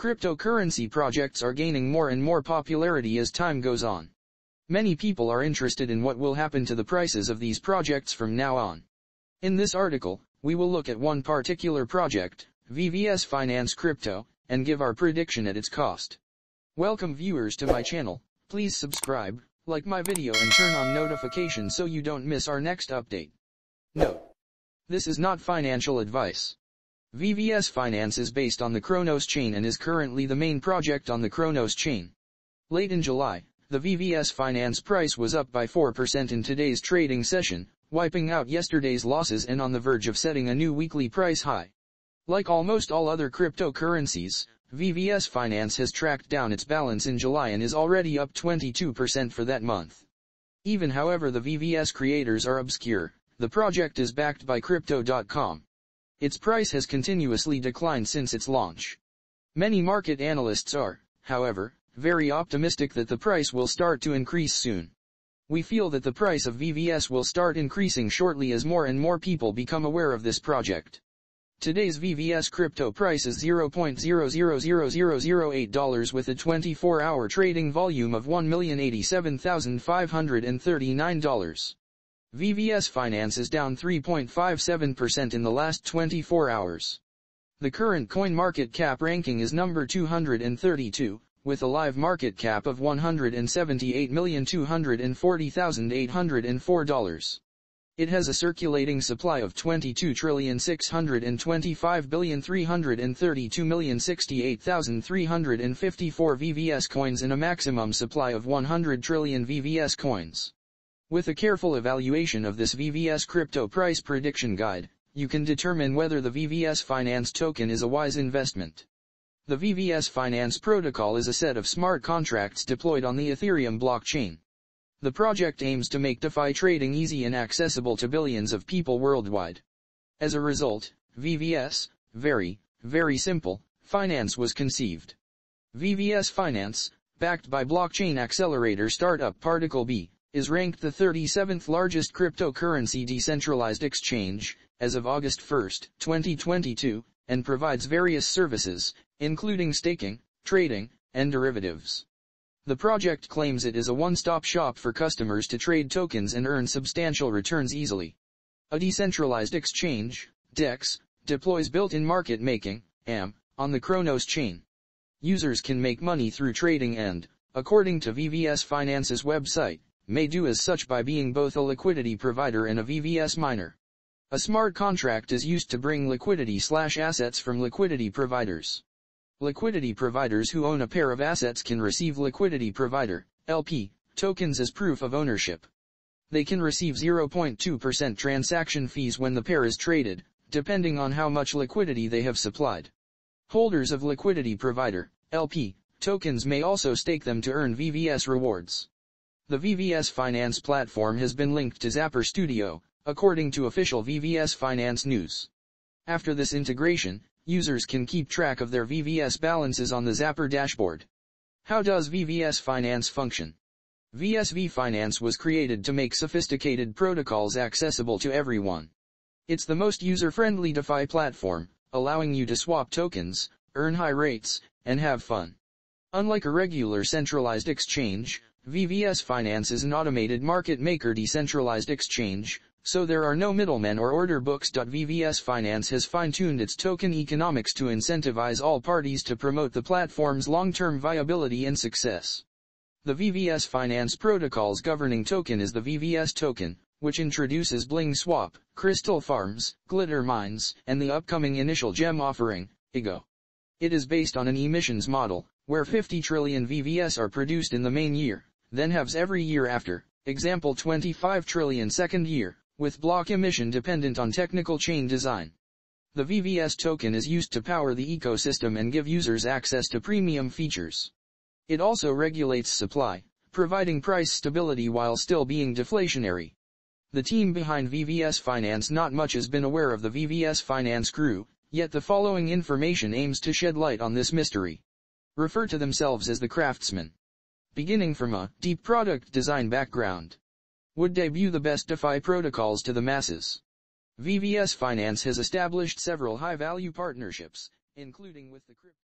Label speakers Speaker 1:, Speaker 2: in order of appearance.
Speaker 1: Cryptocurrency projects are gaining more and more popularity as time goes on. Many people are interested in what will happen to the prices of these projects from now on. In this article, we will look at one particular project, VVS Finance Crypto, and give our prediction at its cost. Welcome viewers to my channel, please subscribe, like my video and turn on notifications so you don't miss our next update. Note. This is not financial advice. VVS Finance is based on the Cronos chain and is currently the main project on the Cronos chain. Late in July, the VVS Finance price was up by 4% in today's trading session, wiping out yesterday's losses and on the verge of setting a new weekly price high. Like almost all other cryptocurrencies, VVS Finance has tracked down its balance in July and is already up 22% for that month. Even however the VVS creators are obscure, the project is backed by Crypto.com. Its price has continuously declined since its launch. Many market analysts are, however, very optimistic that the price will start to increase soon. We feel that the price of VVS will start increasing shortly as more and more people become aware of this project. Today's VVS crypto price is $0.000008 with a 24-hour trading volume of $1,087,539. VVS Finance is down 3.57% in the last 24 hours. The current CoinMarketCap ranking is number 232, with a live market cap of $178,240,804. It has a circulating supply of 22,625,332,068,354 VVS coins and a maximum supply of 100 trillion VVS coins. With a careful evaluation of this VVS crypto price prediction guide, you can determine whether the VVS Finance token is a wise investment. The VVS Finance protocol is a set of smart contracts deployed on the Ethereum blockchain. The project aims to make DeFi trading easy and accessible to billions of people worldwide. As a result, VVS, very, very simple, finance was conceived. VVS Finance, backed by blockchain accelerator startup Particle B, is ranked the 37th largest cryptocurrency decentralized exchange, as of August 1, 2022, and provides various services, including staking, trading, and derivatives. The project claims it is a one-stop shop for customers to trade tokens and earn substantial returns easily. A decentralized exchange, DEX, deploys built-in market making, AM, on the Cronos chain. Users can make money through trading and, according to VVS Finance's website, may do as such by being both a liquidity provider and a VVS miner. A smart contract is used to bring liquidity slash assets from liquidity providers. Liquidity providers who own a pair of assets can receive liquidity provider, LP, tokens as proof of ownership. They can receive 0.2% transaction fees when the pair is traded, depending on how much liquidity they have supplied. Holders of liquidity provider, LP, tokens may also stake them to earn VVS rewards. The VVS Finance platform has been linked to Zapper Studio, according to official VVS Finance news. After this integration, users can keep track of their VVS balances on the Zapper dashboard. How does VVS Finance function? VSV Finance was created to make sophisticated protocols accessible to everyone. It's the most user-friendly DeFi platform, allowing you to swap tokens, earn high rates, and have fun. Unlike a regular centralized exchange, VVS Finance is an automated market maker decentralized exchange, so there are no middlemen or order books. VVS Finance has fine-tuned its token economics to incentivize all parties to promote the platform's long-term viability and success. The VVS Finance protocol's governing token is the VVS token, which introduces Bling Swap, Crystal Farms, Glitter Mines, and the upcoming initial gem offering, IGO. It is based on an emissions model, where 50 trillion VVS are produced in the main year then halves every year after, example 25 trillion second year, with block emission dependent on technical chain design. The VVS token is used to power the ecosystem and give users access to premium features. It also regulates supply, providing price stability while still being deflationary. The team behind VVS Finance not much has been aware of the VVS Finance crew, yet the following information aims to shed light on this mystery. Refer to themselves as the craftsmen beginning from a deep product design background. Would debut the best DeFi protocols to the masses. VVS Finance has established several high-value partnerships, including with the crypto